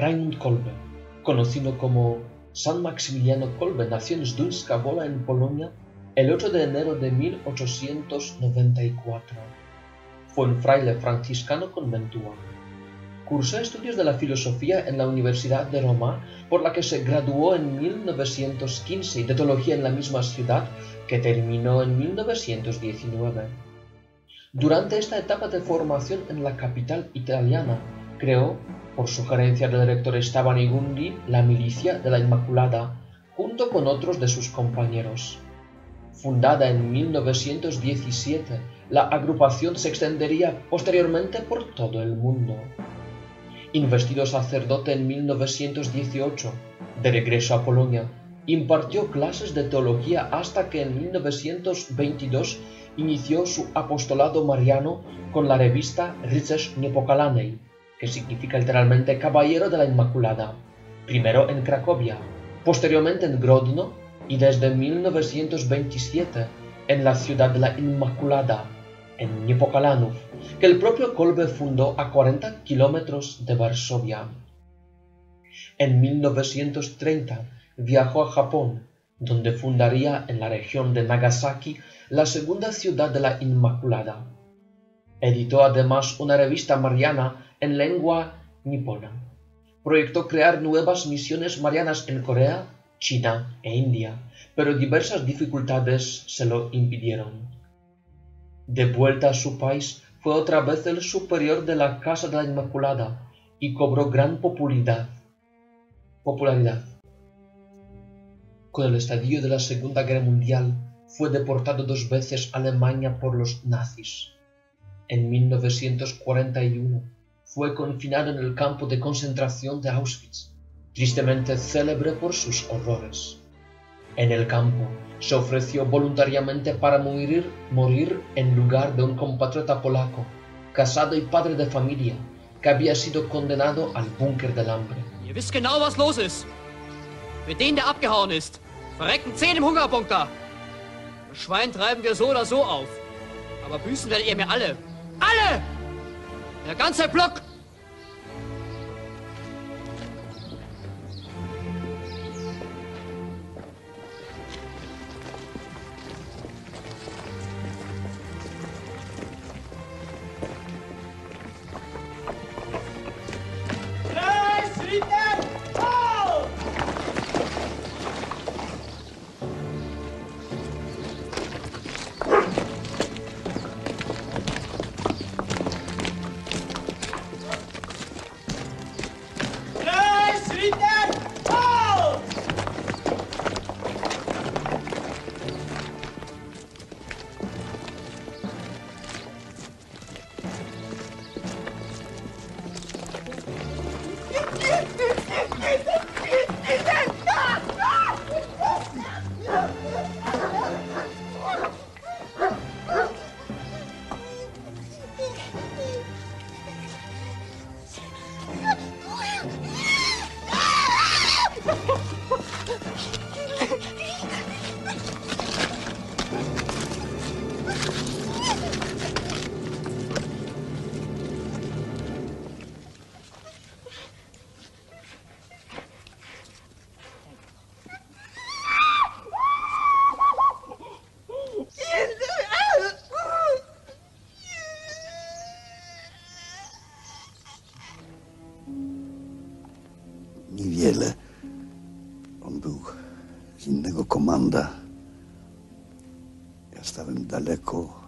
Raimund Kolbe, conocido como San Maximiliano Kolbe, nació en Zdunska Wola en Polonia el 8 de enero de 1894. Fue un fraile franciscano conventual. Cursó estudios de la filosofía en la Universidad de Roma, por la que se graduó en 1915 y de teología en la misma ciudad, que terminó en 1919. Durante esta etapa de formación en la capital italiana, creó, por sugerencia del rector Esteban Igundi, la Milicia de la Inmaculada, junto con otros de sus compañeros. Fundada en 1917, la agrupación se extendería posteriormente por todo el mundo. Investido sacerdote en 1918, de regreso a Polonia, impartió clases de teología hasta que en 1922 inició su apostolado mariano con la revista Rycerz Niepokalanej, que significa literalmente Caballero de la Inmaculada, primero en Cracovia, posteriormente en Grodno y desde 1927 en la ciudad de la Inmaculada, en Niepokalanów, que el propio Kolbe fundó a 40 kilómetros de Varsovia. En 1930 viajó a Japón, donde fundaría en la región de Nagasaki la segunda ciudad de la Inmaculada. Editó además una revista mariana en lengua nipona. Proyectó crear nuevas misiones marianas en Corea, China e India, pero diversas dificultades se lo impidieron. De vuelta a su país, fue otra vez el superior de la Casa de la Inmaculada y cobró gran popularidad. popularidad. Con el estadio de la Segunda Guerra Mundial, fue deportado dos veces a Alemania por los nazis. En 1941 fue confinado en el campo de concentración de Auschwitz, tristemente célebre por sus horrores. En el campo se ofreció voluntariamente para morir, morir en lugar de un compatriota polaco, casado y padre de familia, que había sido condenado al búnker del hambre. Ihr wisst genau, was los ist. Mit denen, der abgehauen ist, verreckten zehn im Hungerbunker. Das Schwein treiben wir so oder so auf. Aber büßen werdet ihr mir alle. Alle! Der ganze Block! It's innego komanda. Ja stałem daleko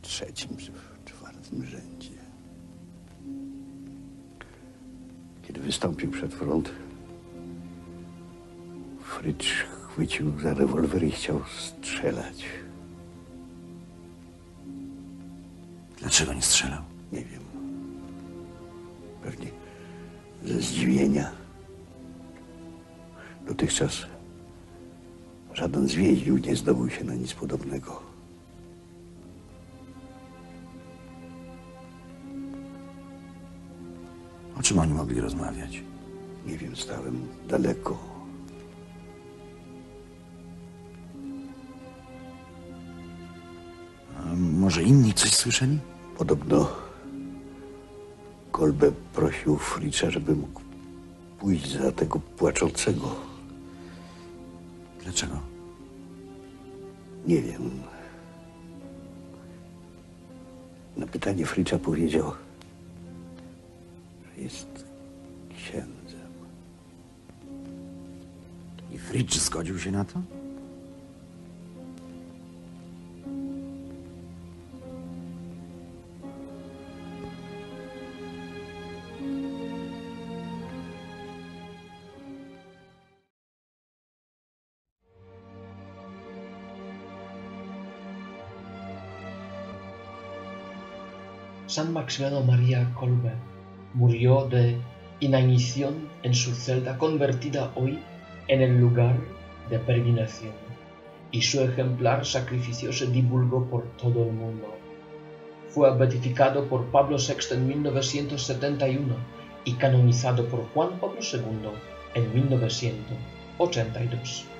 w trzecim czy w czwartym rzędzie. Kiedy wystąpił przed front, Frycz chwycił za rewolwer i chciał strzelać. Dlaczego nie strzelał? Nie wiem. Pewnie ze zdziwienia. Dotychczas żaden z więźniów nie zdobył się na nic podobnego. O czym oni mogli rozmawiać? Nie wiem, stałem daleko. A może inni coś słyszeli? Podobno Kolbe prosił Fricza, żeby mógł pójść za tego płaczącego. Dlaczego? Nie wiem. Na pytanie Fricza powiedział, że jest księdzem. I Fritz zgodził się na to? San Maximiliano María Kolbe murió de inanición en su celda convertida hoy en el lugar de peregrinación y su ejemplar sacrificio se divulgó por todo el mundo. Fue beatificado por Pablo VI en 1971 y canonizado por Juan Pablo II en 1982.